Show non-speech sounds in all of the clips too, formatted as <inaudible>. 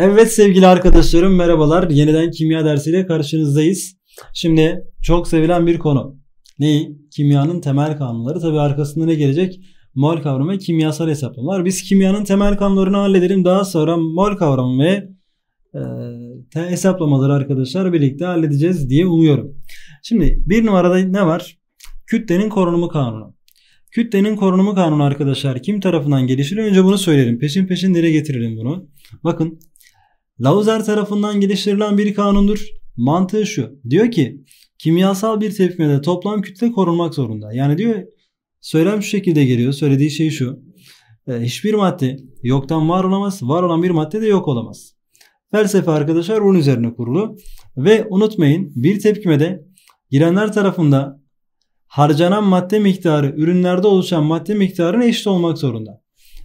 Evet sevgili arkadaşlarım merhabalar. Yeniden kimya dersiyle karşınızdayız. Şimdi çok sevilen bir konu. Neyi? Kimyanın temel kanunları. Tabi arkasında ne gelecek? Mol kavramı ve kimyasal hesaplamalar. Biz kimyanın temel kanunlarını halledelim. Daha sonra mol kavramı ve e, hesaplamaları arkadaşlar birlikte halledeceğiz diye umuyorum. Şimdi bir numarada ne var? Kütlenin korunumu kanunu. Kütlenin korunumu kanunu arkadaşlar kim tarafından geliştirilir? Önce bunu söyleyelim. Peşin peşin dile getirelim bunu. Bakın Lauser tarafından geliştirilen bir kanundur. Mantığı şu. Diyor ki kimyasal bir tepkimede toplam kütle korunmak zorunda. Yani diyor söylem şu şekilde geliyor. Söylediği şey şu. E, hiçbir madde yoktan var olamaz. Var olan bir madde de yok olamaz. Felsefe arkadaşlar bunun üzerine kurulu. Ve unutmayın bir tepkimede girenler tarafında harcanan madde miktarı ürünlerde oluşan madde miktarına eşit olmak zorunda.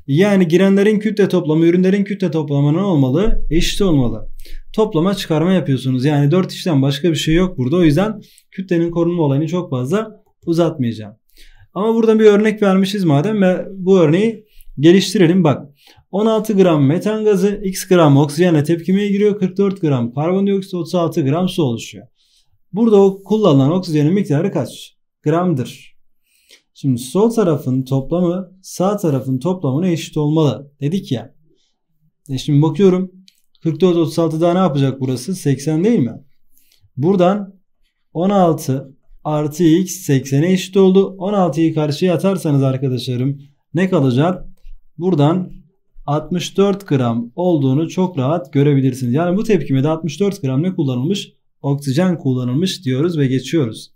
Yani girenlerin kütle toplamı, ürünlerin kütle toplamı ne olmalı? Eşit olmalı. Toplama çıkarma yapıyorsunuz. Yani 4 işten başka bir şey yok burada. O yüzden kütlenin korunma olayını çok fazla uzatmayacağım. Ama burada bir örnek vermişiz madem ve bu örneği geliştirelim. Bak 16 gram metan gazı x gram oksijenle tepkimeye giriyor. 44 gram karbondioksit 36 gram su oluşuyor. Burada kullanılan oksijenin miktarı kaç? Gramdır. Şimdi sol tarafın toplamı sağ tarafın toplamına eşit olmalı dedik ya. E şimdi bakıyorum 44 36 daha ne yapacak burası? 80 değil mi? Buradan 16 artı x 80'e eşit oldu. 16'yı karşıya atarsanız arkadaşlarım ne kalacak? Buradan 64 gram olduğunu çok rahat görebilirsiniz. Yani bu tepkimede 64 gram ne kullanılmış? Oksijen kullanılmış diyoruz ve geçiyoruz.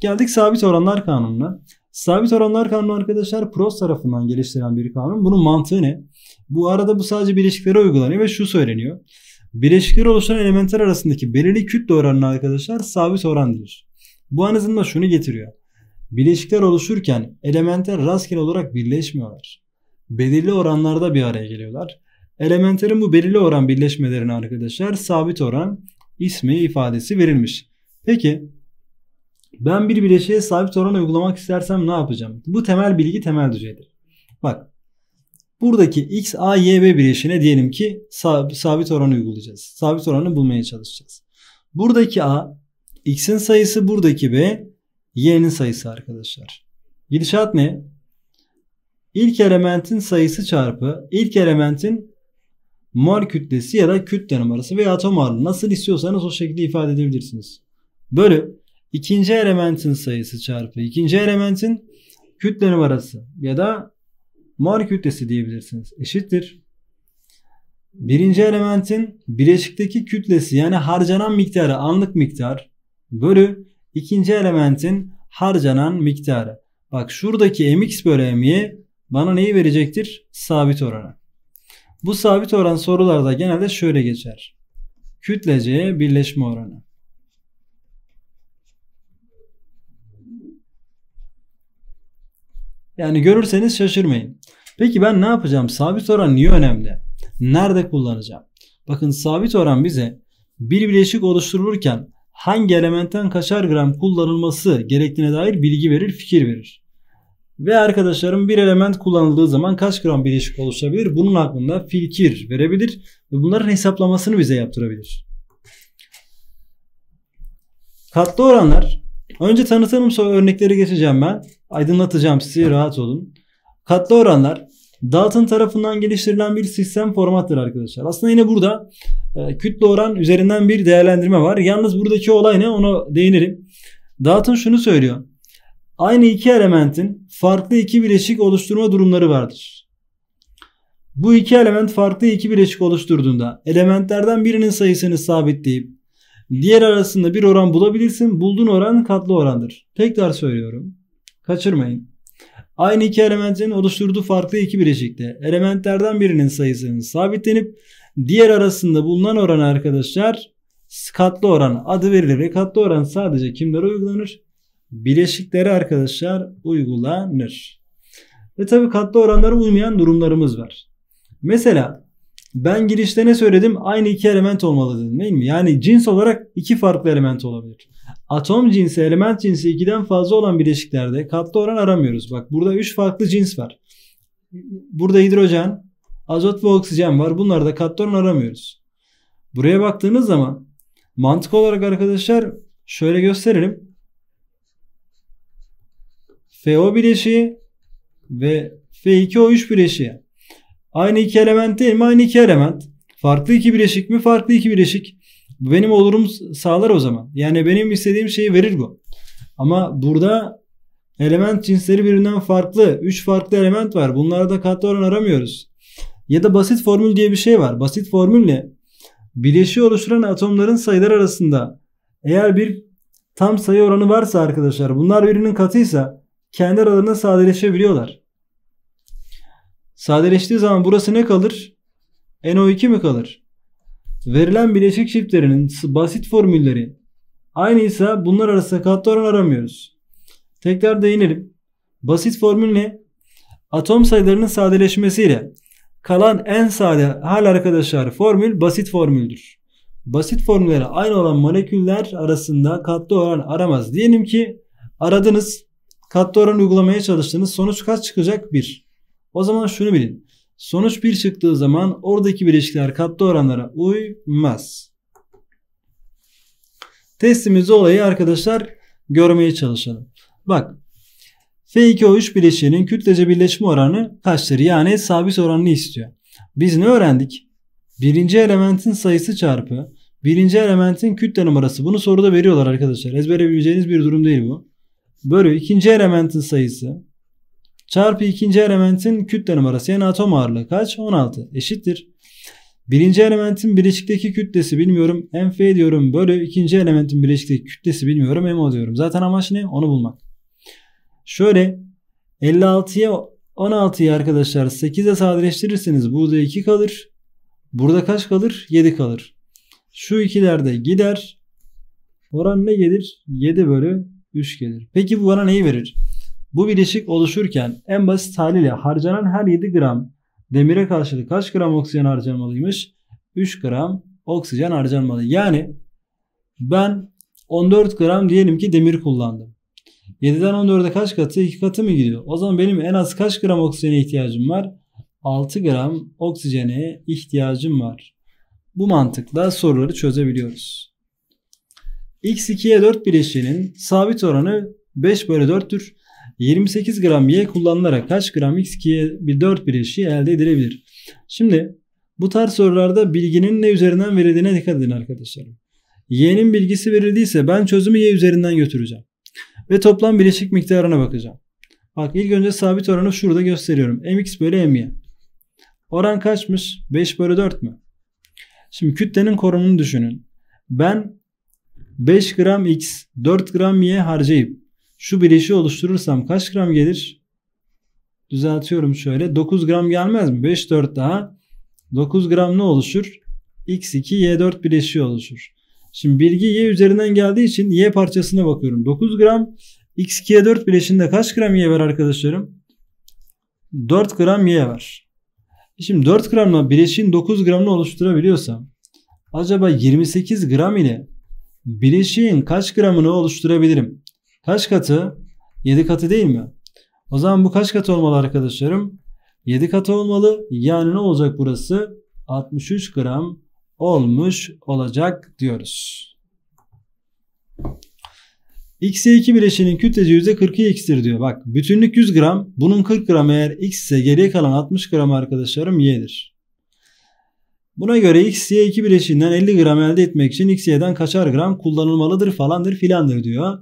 Geldik sabit oranlar kanununa. Sabit oranlar kanunu arkadaşlar Prost tarafından geliştirilen bir kanun. Bunun mantığı ne? Bu arada bu sadece bileşiklere uygulanıyor ve şu söyleniyor. Bileşikleri oluşturan elementler arasındaki belirli kütle oranına arkadaşlar sabit oran denir. Bu en azından şunu getiriyor. Bileşikler oluşurken elementler rastgele olarak birleşmiyorlar. Belirli oranlarda bir araya geliyorlar. Elementlerin bu belirli oran birleşmelerine arkadaşlar sabit oran ismi ifadesi verilmiş. Peki ben bir bileşiğe sabit oran uygulamak istersem ne yapacağım? Bu temel bilgi temel düzeydir. Bak buradaki x, a, y, b bileşiğine diyelim ki sabit oran uygulayacağız. Sabit oranı bulmaya çalışacağız. Buradaki a x'in sayısı buradaki b y'nin sayısı arkadaşlar. Gidişat ne? İlk elementin sayısı çarpı ilk elementin mol kütlesi ya da kütle numarası veya atom ağırlığı nasıl istiyorsanız o şekilde ifade edebilirsiniz. Bölü ikinci elementin sayısı çarpı ikinci elementin kütle numarası ya da mol kütlesi diyebilirsiniz. Eşittir. Birinci elementin bileşikteki kütlesi yani harcanan miktarı anlık miktar bölü ikinci elementin harcanan miktarı. Bak şuradaki mx bölü my bana neyi verecektir? Sabit oranı. Bu sabit oran sorularda genelde şöyle geçer. Kütlece birleşme oranı. Yani görürseniz şaşırmayın. Peki ben ne yapacağım? Sabit oran niye önemli? Nerede kullanacağım? Bakın sabit oran bize bir bileşik oluşturulurken hangi elementten kaçar gram kullanılması gerektiğine dair bilgi verir, fikir verir. Ve arkadaşlarım bir element kullanıldığı zaman kaç gram bileşik oluşabilir? Bunun hakkında fikir verebilir ve bunların hesaplamasını bize yaptırabilir. Katlı oranlar Önce tanıtım örnekleri geçeceğim ben. Aydınlatacağım sizi rahat olun. Katlı oranlar Dalton tarafından geliştirilen bir sistem formattır arkadaşlar. Aslında yine burada e, kütle oran üzerinden bir değerlendirme var. Yalnız buradaki olay ne onu değinelim. Dalton şunu söylüyor. Aynı iki elementin farklı iki bileşik oluşturma durumları vardır. Bu iki element farklı iki bileşik oluşturduğunda elementlerden birinin sayısını sabitleyip Diğer arasında bir oran bulabilirsin. Bulduğun oran katlı orandır. Tekrar söylüyorum. Kaçırmayın. Aynı iki elementin oluşturduğu farklı iki bileşikte elementlerden birinin sayısının sabitlenip diğer arasında bulunan oran arkadaşlar katlı oran adı verilir ve katlı oran sadece kimlere uygulanır? Bileşiklere arkadaşlar uygulanır. Ve tabi katlı oranlara uymayan durumlarımız var. Mesela ben girişte ne söyledim? Aynı iki element olmalı dedim değil mi? Yani cins olarak iki farklı element olabilir. Atom cinsi, element cinsi ikiden fazla olan bileşiklerde katlı oran aramıyoruz. Bak burada üç farklı cins var. Burada hidrojen, azot ve oksijen var. Bunlarda katlı oran aramıyoruz. Buraya baktığınız zaman mantık olarak arkadaşlar şöyle gösterelim. FO bileşiği ve F2O3 bileşiği. Aynı iki element değil mi? Aynı iki element. Farklı iki bileşik mi? Farklı iki bileşik. Benim olurum sağlar o zaman. Yani benim istediğim şeyi verir bu. Ama burada element cinsleri birbirinden farklı. 3 farklı element var. Bunlarda katlı oran aramıyoruz. Ya da basit formül diye bir şey var. Basit formülle bileşiği oluşturan atomların sayıları arasında eğer bir tam sayı oranı varsa arkadaşlar bunlar birbirinin katıysa kendi aralarında sadeleşebiliyorlar. Sadeleştiği zaman burası ne kalır? NO2 mi kalır? Verilen bileşik çiftlerinin basit formülleri aynıysa bunlar arasında katlı oran aramıyoruz. Tekrar değinelim. Basit formül ne? Atom sayılarının sadeleşmesiyle kalan en sade hal arkadaşlar formül basit formüldür. Basit formüllere aynı olan moleküller arasında katlı oran aramaz. Diyelim ki aradınız katlı oran uygulamaya çalıştınız sonuç kaç çıkacak? 1. O zaman şunu bilin. Sonuç 1 çıktığı zaman oradaki bileşikler katlı oranlara uymaz. Testimizde olayı arkadaşlar görmeye çalışalım. Bak F2O3 bileşiğinin kütlece birleşme oranı kaçtır? Yani sabit oranını istiyor. Biz ne öğrendik? Birinci elementin sayısı çarpı birinci elementin kütle numarası. Bunu soruda veriyorlar arkadaşlar. Ezbere bir durum değil bu. Bölü ikinci elementin sayısı çarpı ikinci elementin kütle numarası yani atom ağırlığı kaç? 16 eşittir. Birinci elementin bileşikteki kütlesi bilmiyorum. MF diyorum bölü ikinci elementin bileşikteki kütlesi bilmiyorum. MO diyorum. Zaten amaç ne? Onu bulmak. Şöyle 56'ya 16'yı arkadaşlar 8'e sadeleştirirseniz burada 2 kalır. Burada kaç kalır? 7 kalır. Şu ikilerde gider. Oran ne gelir? 7 bölü 3 gelir. Peki bu bana neyi verir? Bu bileşik oluşurken en basit haliyle harcanan her 7 gram demire karşılık kaç gram oksijen harcanmalıymış? 3 gram oksijen harcanmalı. Yani ben 14 gram diyelim ki demir kullandım. 7'den 14'e kaç katı? 2 katı mı gidiyor? O zaman benim en az kaç gram oksijene ihtiyacım var? 6 gram oksijene ihtiyacım var. Bu mantıkla soruları çözebiliyoruz. X2'ye 4 bileşiğinin sabit oranı 5 bölü 4'tür. 28 gram Y kullanılarak kaç gram X2'ye bir 4 bileşiği elde edilebilir? Şimdi bu tarz sorularda bilginin ne üzerinden verildiğine dikkat edin arkadaşlarım. Y'nin bilgisi verildiyse ben çözümü Y üzerinden götüreceğim. Ve toplam bileşik miktarına bakacağım. Bak ilk önce sabit oranı şurada gösteriyorum. mx bölü my. Oran kaçmış? 5 bölü 4 mü? Şimdi kütlenin korunumunu düşünün. Ben 5 gram x 4 gram y harcayıp şu bileşiği oluşturursam kaç gram gelir? Düzeltiyorum şöyle. 9 gram gelmez mi? 5 4 daha. 9 gram ne oluşur? x2 y4 bileşiği oluşur. Şimdi bilgi y üzerinden geldiği için y parçasına bakıyorum. 9 gram x2'ye 4 bileşinde kaç gram y var arkadaşlarım? 4 gram y var. Şimdi 4 gramla bileşiğin 9 gramını oluşturabiliyorsam acaba 28 gram ile bileşiğin kaç gramını oluşturabilirim? Kaç katı? 7 katı değil mi? O zaman bu kaç katı olmalı arkadaşlarım? 7 katı olmalı. Yani ne olacak burası? 63 gram olmuş olacak diyoruz. X'e 2 bileşinin kütleci %42x'tir diyor. Bak bütünlük 100 gram. Bunun 40 gram eğer x ise geriye kalan 60 gram arkadaşlarım y'dir. Buna göre x, y 2 bileşiğinden 50 gram elde etmek için x, kaçar gram kullanılmalıdır falandır filandır diyor.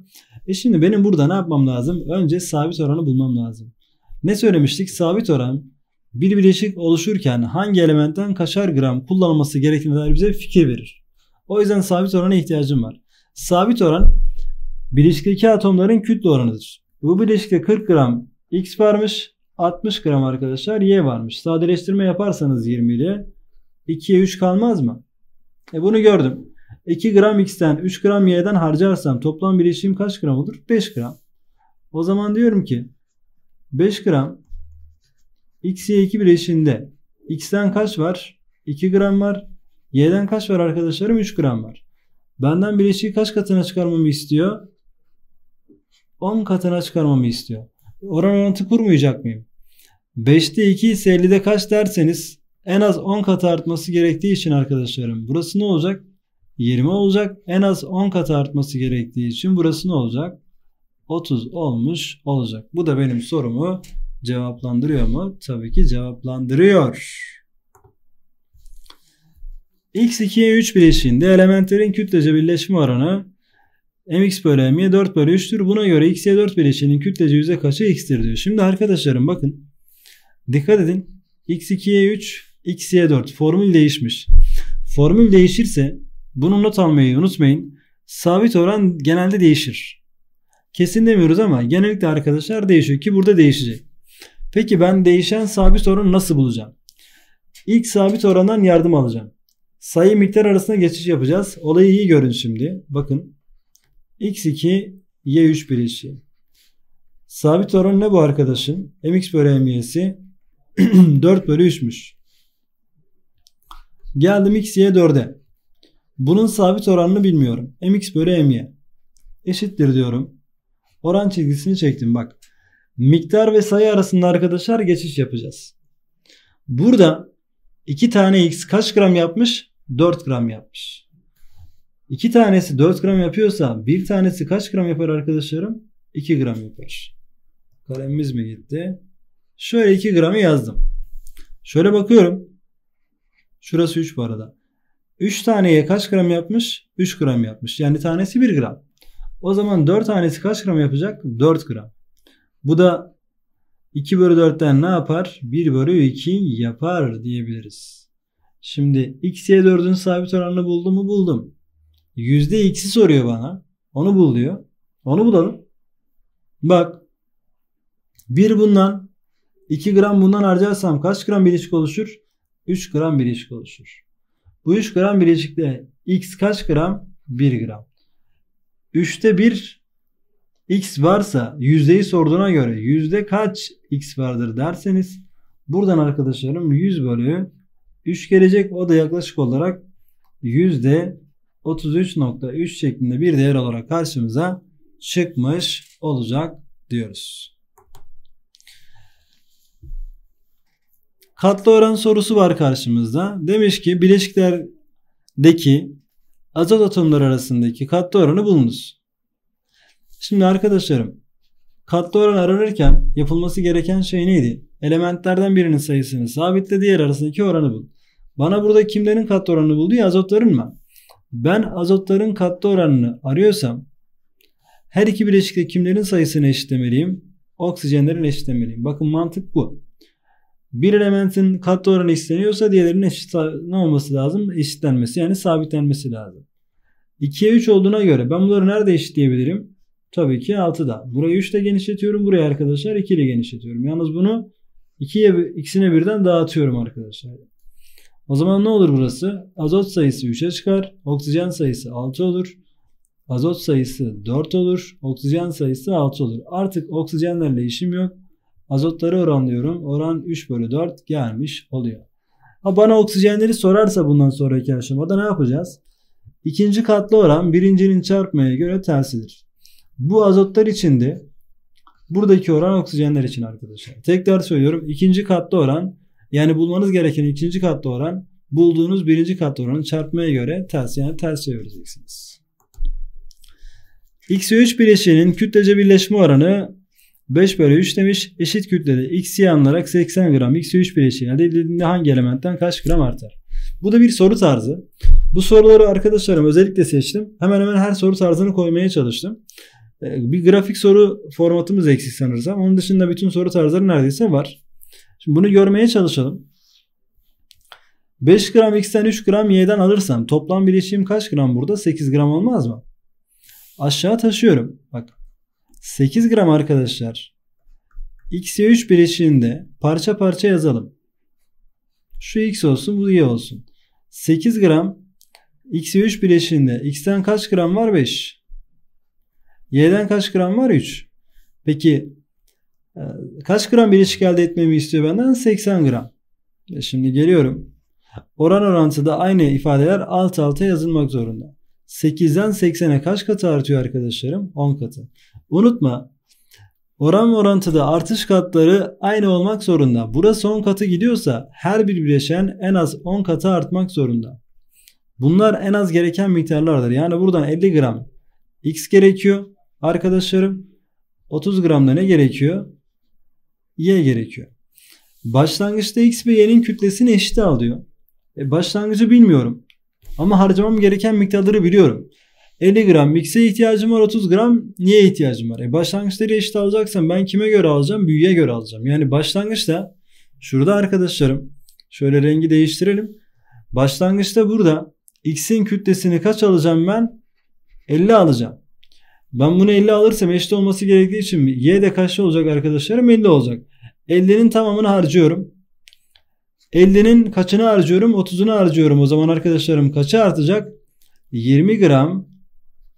E şimdi benim burada ne yapmam lazım? Önce sabit oranı bulmam lazım. Ne söylemiştik? Sabit oran bir bileşik oluşurken hangi elementten kaçar gram kullanılması gerektiğine dair bize fikir verir. O yüzden sabit orana ihtiyacım var. Sabit oran bileşikteki atomların kütle oranıdır. Bu bileşikte 40 gram X varmış. 60 gram arkadaşlar Y varmış. Sadeleştirme yaparsanız 20 ile 2'ye 3 kalmaz mı? E bunu gördüm. 2 gram X'ten 3 gram Y'den harcarsam toplam bileşiğim kaç gram olur? 5 gram. O zaman diyorum ki 5 gram X, Y2 bileşiğinde X'ten kaç var? 2 gram var. Y'den kaç var arkadaşlarım? 3 gram var. Benden bileşiği kaç katına çıkarmamı istiyor? 10 katına çıkarmamı istiyor. Oran orantı kurmayacak mıyım? 5'te 2 ise 50'de kaç derseniz en az 10 katı artması gerektiği için arkadaşlarım burası ne olacak? 20 olacak. En az 10 katı artması gerektiği için burası ne olacak? 30 olmuş olacak. Bu da benim sorumu cevaplandırıyor mu? Tabii ki cevaplandırıyor. X2'ye 3 bileşiğinde elementlerin kütlece birleşme oranı mx bölü m'ye 4 bölü 3'tür. Buna göre x'ye 4 bileşiğinin kütlece yüzde kaçı x'tir diyor. Şimdi arkadaşlarım bakın. Dikkat edin. x2'ye 3, x'ye 4. Formül değişmiş. Formül değişirse bunu not almayı unutmayın. Sabit oran genelde değişir. Kesin demiyoruz ama genellikle arkadaşlar değişiyor ki burada değişecek. Peki ben değişen sabit oranı nasıl bulacağım? İlk sabit orandan yardım alacağım. Sayı miktar arasında geçiş yapacağız. Olayı iyi görün şimdi. Bakın. x2 y3 bileşiği. Sabit oran ne bu arkadaşın? mx bölü m'y'si 4 <clears throat> bölü 3'müş. Geldim x'ye 4'e. Bunun sabit oranını bilmiyorum. mx bölü my eşittir diyorum. Oran çizgisini çektim bak. Miktar ve sayı arasında arkadaşlar geçiş yapacağız. Burada 2 tane x kaç gram yapmış? 4 gram yapmış. 2 tanesi 4 gram yapıyorsa bir tanesi kaç gram yapar arkadaşlarım? 2 gram yapar. Kalemimiz mi gitti? Şöyle 2 gramı yazdım. Şöyle bakıyorum. Şurası 3 bu arada. 3 taneye kaç gram yapmış? 3 gram yapmış. Yani tanesi 1 gram. O zaman 4 tanesi kaç gram yapacak? 4 gram. Bu da 2 bölü 4'ten ne yapar? 1 bölü 2 yapar diyebiliriz. Şimdi x, y 4'ün sabit oranını buldum mu? Buldum. Yüzde x'i soruyor bana. Onu bul diyor. Onu bulalım. Bak. 1 bundan 2 gram bundan harcarsam kaç gram bileşik oluşur? 3 gram bileşik oluşur. Bu 3 gram bileşikte x kaç gram? 1 gram. 3'te 1 x varsa yüzdeyi sorduğuna göre yüzde kaç x vardır derseniz buradan arkadaşlarım 100 bölü 3 gelecek. O da yaklaşık olarak yüzde 33.3 şeklinde bir değer olarak karşımıza çıkmış olacak diyoruz. Katlı oran sorusu var karşımızda. Demiş ki bileşiklerdeki azot atomları arasındaki katlı oranı bulunuz. Şimdi arkadaşlarım katlı oran aranırken yapılması gereken şey neydi? Elementlerden birinin sayısını sabitle diğer arasındaki oranı bul. Bana burada kimlerin katlı oranını buldu ya azotların mı? Ben azotların katlı oranını arıyorsam her iki bileşikte kimlerin sayısını eşitlemeliyim? Oksijenlerin eşitlemeliyim. Bakın mantık bu. Bir elementin katlı oranı isteniyorsa diğerlerinin eşit ne olması lazım? Eşitlenmesi yani sabitlenmesi lazım. 2'ye 3 olduğuna göre ben bunları nerede eşitleyebilirim? Tabii ki 6'da. Burayı 3 ile genişletiyorum. Burayı arkadaşlar 2 ile genişletiyorum. Yalnız bunu 2'ye ikisine birden dağıtıyorum arkadaşlar. O zaman ne olur burası? Azot sayısı 3'e çıkar. Oksijen sayısı 6 olur. Azot sayısı 4 olur. Oksijen sayısı 6 olur. Artık oksijenlerle işim yok. Azotları oranlıyorum. Oran 3 bölü 4 gelmiş oluyor. Ha bana oksijenleri sorarsa bundan sonraki aşamada ne yapacağız? İkinci katlı oran birincinin çarpmaya göre tersidir. Bu azotlar içinde buradaki oran oksijenler için arkadaşlar. Tekrar söylüyorum. ikinci katlı oran yani bulmanız gereken ikinci katlı oran bulduğunuz birinci katlı oranı çarpmaya göre ters yani ters çevireceksiniz. X ve 3 bileşiğinin kütlece birleşme oranı 5 bölü 3 demiş. Eşit kütlede X'ye alınarak 80 gram X ve 3 bileşiği elde edildiğinde hangi elementten kaç gram artar? Bu da bir soru tarzı. Bu soruları arkadaşlarım özellikle seçtim. Hemen hemen her soru tarzını koymaya çalıştım. Ee, bir grafik soru formatımız eksik sanırsam. Onun dışında bütün soru tarzları neredeyse var. Şimdi bunu görmeye çalışalım. 5 gram x'ten 3 gram y'den alırsam toplam bileşiğim kaç gram burada? 8 gram olmaz mı? Aşağı taşıyorum. Bak 8 gram arkadaşlar. X'ye 3 bileşiğinde parça parça yazalım. Şu x olsun bu y olsun. 8 gram X'ye 3 bileşiğinde x'ten kaç gram var? 5. Y'den kaç gram var? 3. Peki e, kaç gram bileşik elde etmemi istiyor benden? 80 gram. E şimdi geliyorum. Oran orantıda aynı ifadeler alt alta yazılmak zorunda. 8'den 80'e kaç katı artıyor arkadaşlarım? 10 katı. Unutma Oran orantıda artış katları aynı olmak zorunda. Burası 10 katı gidiyorsa her bir bileşen en az 10 katı artmak zorunda. Bunlar en az gereken miktarlardır. Yani buradan 50 gram X gerekiyor arkadaşlarım. 30 gramda ne gerekiyor? Y gerekiyor. Başlangıçta X ve Y'nin kütlesini eşit al diyor. E başlangıcı bilmiyorum. Ama harcamam gereken miktarları biliyorum. 50 gram X'e ihtiyacım var 30 gram niye ihtiyacım var? E başlangıçları eşit alacaksam ben kime göre alacağım? Büyüye göre alacağım. Yani başlangıçta şurada arkadaşlarım şöyle rengi değiştirelim. Başlangıçta burada X'in kütlesini kaç alacağım ben? 50 alacağım. Ben bunu 50 alırsam eşit olması gerektiği için Y de kaç olacak arkadaşlarım? 50 olacak. 50'nin tamamını harcıyorum. 50'nin kaçını harcıyorum? 30'unu harcıyorum. O zaman arkadaşlarım kaçı artacak? 20 gram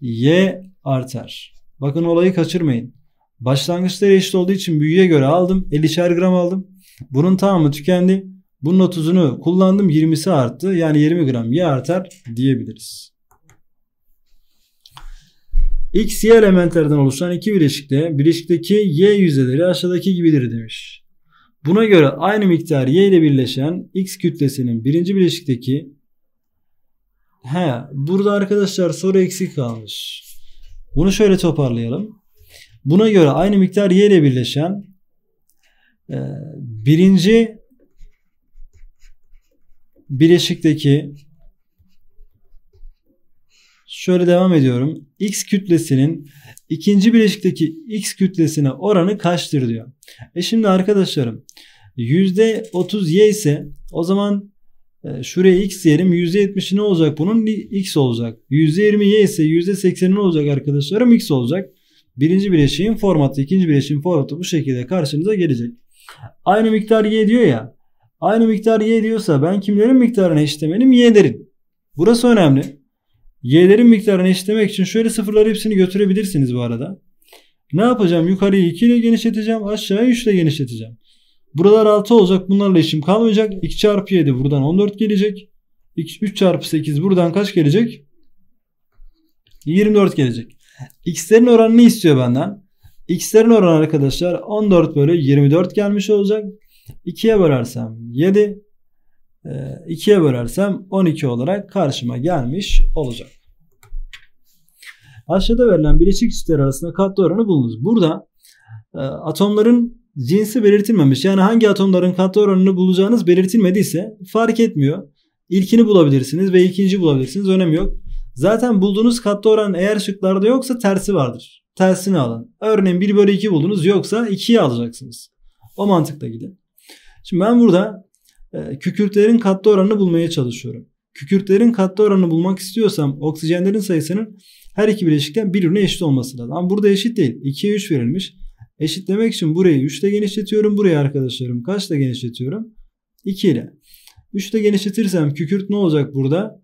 Y artar. Bakın olayı kaçırmayın. Başlangıçları eşit olduğu için büyüye göre aldım. 50'şer gram aldım. Bunun tamamı tükendi. Bunun 30'unu kullandım. 20'si arttı. Yani 20 gram Y artar diyebiliriz. X, Y elementlerden oluşan iki bileşikte bileşikteki Y yüzdeleri aşağıdaki gibidir demiş. Buna göre aynı miktar Y ile birleşen X kütlesinin birinci bileşikteki he burada arkadaşlar soru eksik kalmış. Bunu şöyle toparlayalım. Buna göre aynı miktar Y ile birleşen e, birinci bileşikteki Şöyle devam ediyorum. X kütlesinin ikinci bileşikteki X kütlesine oranı kaçtır diyor. E şimdi arkadaşlarım %30 Y ise o zaman şuraya X diyelim %70'i ne olacak bunun? X olacak. %20 Y ise %80'i ne olacak arkadaşlarım? X olacak. Birinci bileşiğin formatı, ikinci bileşiğin formatı bu şekilde karşınıza gelecek. Aynı miktar Y diyor ya. Aynı miktar Y diyorsa ben kimlerin miktarını eşitlemeliyim? Y'lerin. Burası önemli. Y'lerin miktarını eşitlemek için şöyle sıfırları hepsini götürebilirsiniz bu arada. Ne yapacağım? Yukarıyı 2 ile genişleteceğim. Aşağıya 3 ile genişleteceğim. Buralar 6 olacak. Bunlarla işim kalmayacak. 2 çarpı 7 buradan 14 gelecek. 3 çarpı 8 buradan kaç gelecek? 24 gelecek. X'lerin oranını istiyor benden. X'lerin oranı arkadaşlar 14 bölü 24 gelmiş olacak. 2'ye bölersem 7. 2'ye bölersem 12 olarak karşıma gelmiş olacak. Aşağıda verilen bileşik çiftler arasında katlı oranı bulunuz. Burada e, atomların cinsi belirtilmemiş. Yani hangi atomların katlı oranını bulacağınız belirtilmediyse fark etmiyor. İlkini bulabilirsiniz ve ikinci bulabilirsiniz. Önemi yok. Zaten bulduğunuz katlı oran eğer şıklarda yoksa tersi vardır. Tersini alın. Örneğin 1 bölü 2 buldunuz yoksa 2'yi alacaksınız. O mantıkla gidin. Şimdi ben burada e, kükürtlerin katlı oranını bulmaya çalışıyorum. Kükürtlerin katlı oranını bulmak istiyorsam oksijenlerin sayısının her iki bileşikten birbirine eşit olması lazım. Ama burada eşit değil. 2'ye 3 verilmiş. Eşitlemek için burayı 3 ile genişletiyorum. Burayı arkadaşlarım kaçla genişletiyorum? 2 ile. 3 ile genişletirsem kükürt ne olacak burada?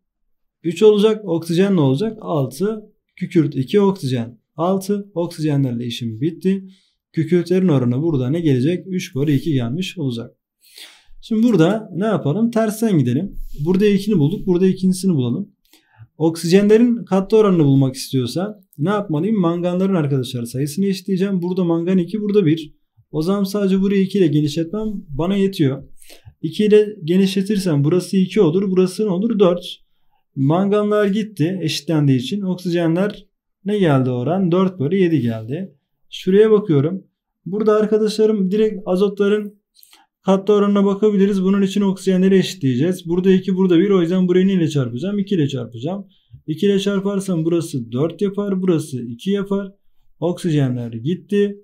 3 olacak. Oksijen ne olacak? 6. Kükürt 2 oksijen. 6. Oksijenlerle işim bitti. Kükürtlerin oranı burada ne gelecek? 3 bölü 2 gelmiş olacak. Şimdi burada ne yapalım? Tersten gidelim. Burada ilkini bulduk. Burada ikincisini bulalım. Oksijenlerin katlı oranını bulmak istiyorsa ne yapmalıyım? Manganların arkadaşlar sayısını eşitleyeceğim. Burada mangan 2, burada 1. O zaman sadece burayı 2 ile genişletmem bana yetiyor. 2 ile genişletirsem burası 2 olur. Burası ne olur? 4. Manganlar gitti eşitlendiği için. Oksijenler ne geldi oran? 4 bölü 7 geldi. Şuraya bakıyorum. Burada arkadaşlarım direkt azotların Katlı oranına bakabiliriz. Bunun için oksijenleri eşitleyeceğiz. Burada 2 burada 1 o yüzden burayı ile çarpacağım? 2 ile çarpacağım. 2 ile çarparsam burası 4 yapar. Burası 2 yapar. Oksijenler gitti.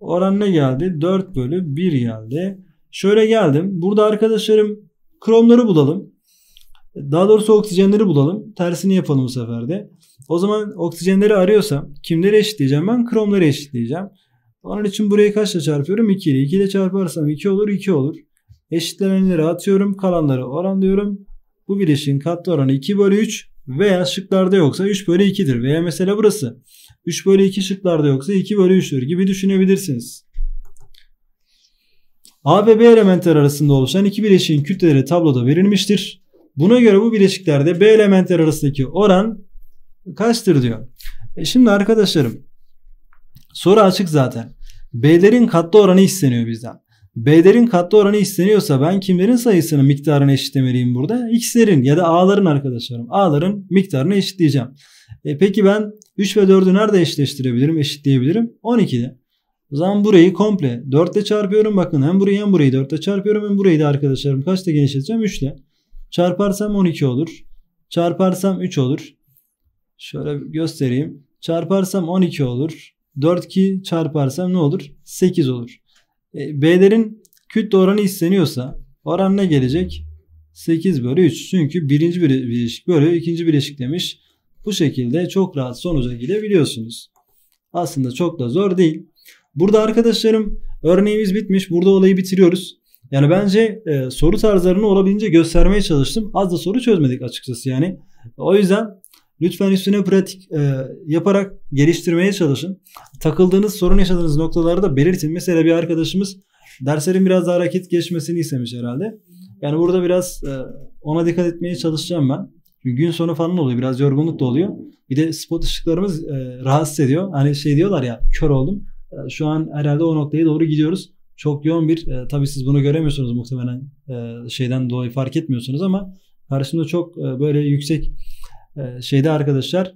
Oran ne geldi? 4 bölü 1 geldi. Şöyle geldim. Burada arkadaşlarım kromları bulalım. Daha doğrusu oksijenleri bulalım. Tersini yapalım bu sefer de. O zaman oksijenleri arıyorsam kimleri eşitleyeceğim ben? Kromları eşitleyeceğim. Onun için burayı kaçla çarpıyorum? 2 ile. 2 ile çarparsam 2 olur 2 olur. Eşitlenenleri atıyorum. Kalanları oranlıyorum. Bu bileşiğin katlı oranı 2 bölü 3 veya şıklarda yoksa 3 bölü 2'dir. Veya mesela burası 3 bölü 2 şıklarda yoksa 2 bölü 3'tür gibi düşünebilirsiniz. A ve B elementler arasında oluşan iki bileşiğin kütleleri tabloda verilmiştir. Buna göre bu bileşiklerde B elementler arasındaki oran kaçtır diyor. E şimdi arkadaşlarım Soru açık zaten. B'lerin katlı oranı isteniyor bizden. B'lerin katlı oranı isteniyorsa ben kimlerin sayısının miktarını eşitlemeliyim burada? X'lerin ya da A'ların arkadaşlarım. A'ların miktarını eşitleyeceğim. E peki ben 3 ve 4'ü nerede eşitleştirebilirim, eşitleyebilirim? 12'de. O zaman burayı komple 4 ile çarpıyorum. Bakın hem burayı hem burayı 4 ile çarpıyorum. Hem burayı da arkadaşlarım kaçta genişleteceğim? 3 ile. Çarparsam 12 olur. Çarparsam 3 olur. Şöyle göstereyim. Çarparsam 12 olur. 4 2 çarparsam ne olur? 8 olur. E, B'lerin kütle oranı isteniyorsa oran ne gelecek? 8 bölü 3. Çünkü birinci bileşik bölü ikinci bileşik demiş. Bu şekilde çok rahat sonuca gidebiliyorsunuz. Aslında çok da zor değil. Burada arkadaşlarım örneğimiz bitmiş. Burada olayı bitiriyoruz. Yani bence e, soru tarzlarını olabildiğince göstermeye çalıştım. Az da soru çözmedik açıkçası yani. O yüzden lütfen üstüne pratik e, yaparak geliştirmeye çalışın. Takıldığınız sorun yaşadığınız noktaları da belirtin. Mesela bir arkadaşımız derslerin biraz daha hareket geçmesini istemiş herhalde. Yani burada biraz e, ona dikkat etmeye çalışacağım ben. Çünkü gün sonu falan oluyor. Biraz yorgunluk da oluyor. Bir de spot ışıklarımız e, rahatsız ediyor. Hani şey diyorlar ya kör oldum. E, şu an herhalde o noktaya doğru gidiyoruz. Çok yoğun bir e, tabii siz bunu göremiyorsunuz muhtemelen e, şeyden dolayı fark etmiyorsunuz ama karşımda çok e, böyle yüksek e, şeyde arkadaşlar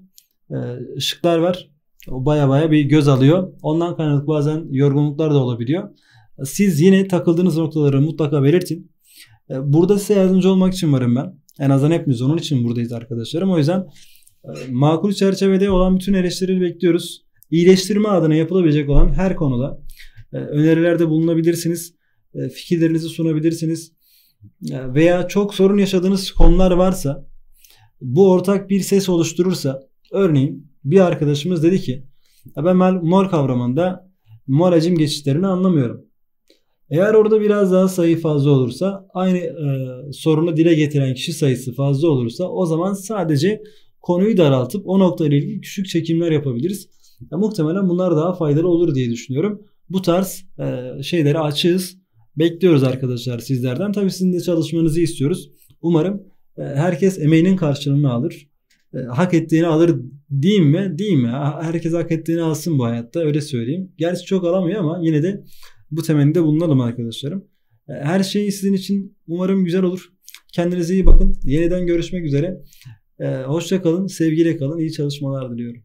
e, ışıklar var. O baya baya bir göz alıyor. Ondan kaynaklı bazen yorgunluklar da olabiliyor. Siz yine takıldığınız noktaları mutlaka belirtin. E, burada size yardımcı olmak için varım ben. En azından hepimiz onun için buradayız arkadaşlarım. O yüzden e, makul çerçevede olan bütün eleştirileri bekliyoruz. İyileştirme adına yapılabilecek olan her konuda e, önerilerde bulunabilirsiniz. Fikirlerinizi sunabilirsiniz. Veya çok sorun yaşadığınız konular varsa bu ortak bir ses oluşturursa örneğin bir arkadaşımız dedi ki ben mol kavramında mol hacim geçişlerini anlamıyorum. Eğer orada biraz daha sayı fazla olursa aynı e, sorunu dile getiren kişi sayısı fazla olursa o zaman sadece konuyu daraltıp o noktayla ilgili küçük çekimler yapabiliriz. Ya, muhtemelen bunlar daha faydalı olur diye düşünüyorum. Bu tarz e, şeyleri açığız. Bekliyoruz arkadaşlar sizlerden. Tabii sizin de çalışmanızı istiyoruz. Umarım herkes emeğinin karşılığını alır. E, hak ettiğini alır diyeyim mi? Diyeyim mi? Herkes hak ettiğini alsın bu hayatta öyle söyleyeyim. Gerçi çok alamıyor ama yine de bu temennide bulunalım arkadaşlarım. E, her şey sizin için umarım güzel olur. Kendinize iyi bakın. Yeniden görüşmek üzere. E, hoşça kalın, sevgiyle kalın, iyi çalışmalar diliyorum.